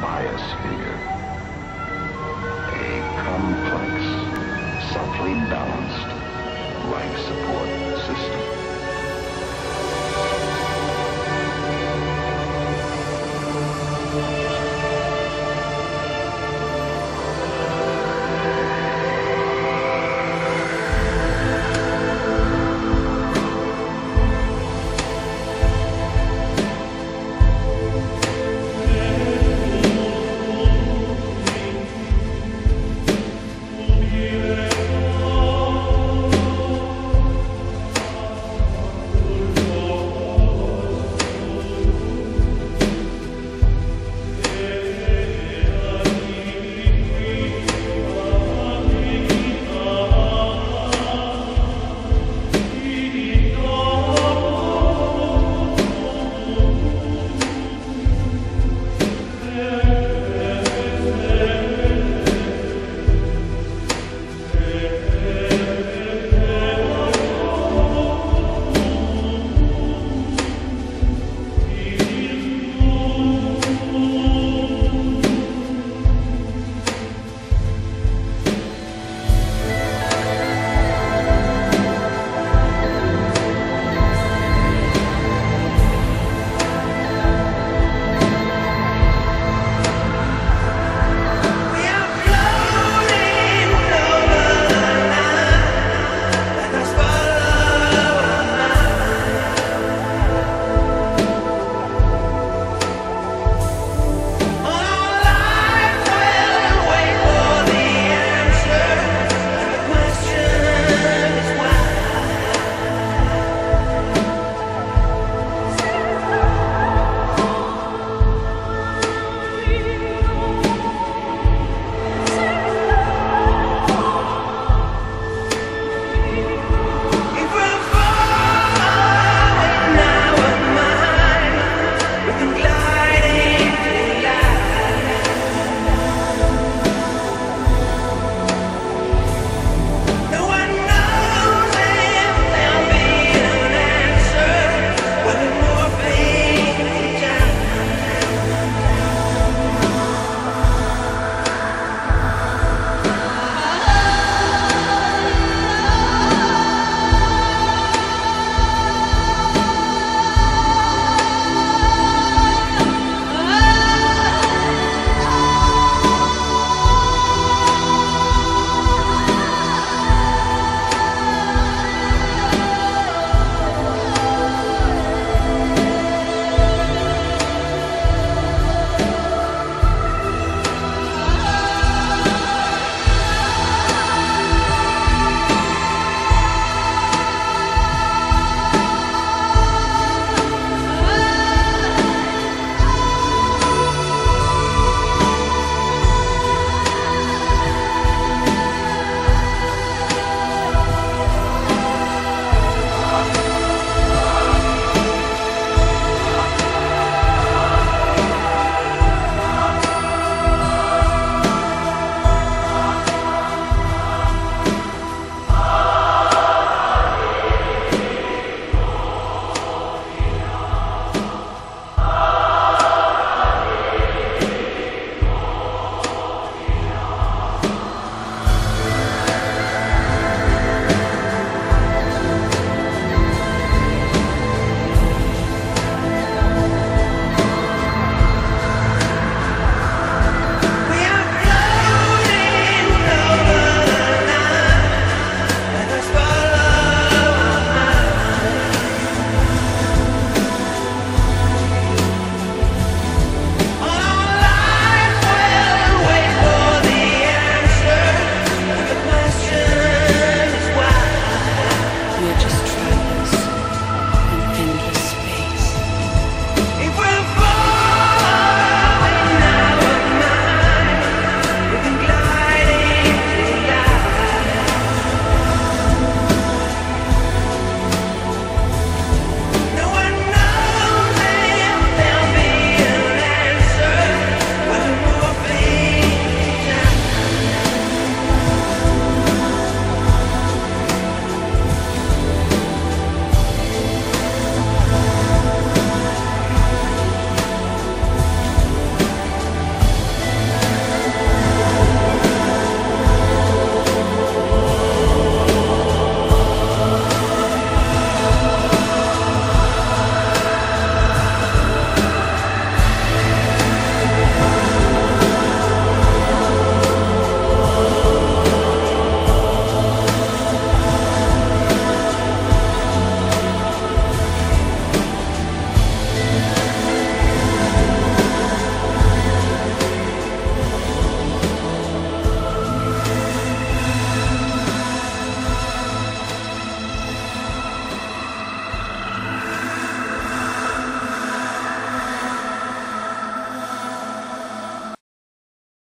biosphere. A complex, subtly balanced life support system.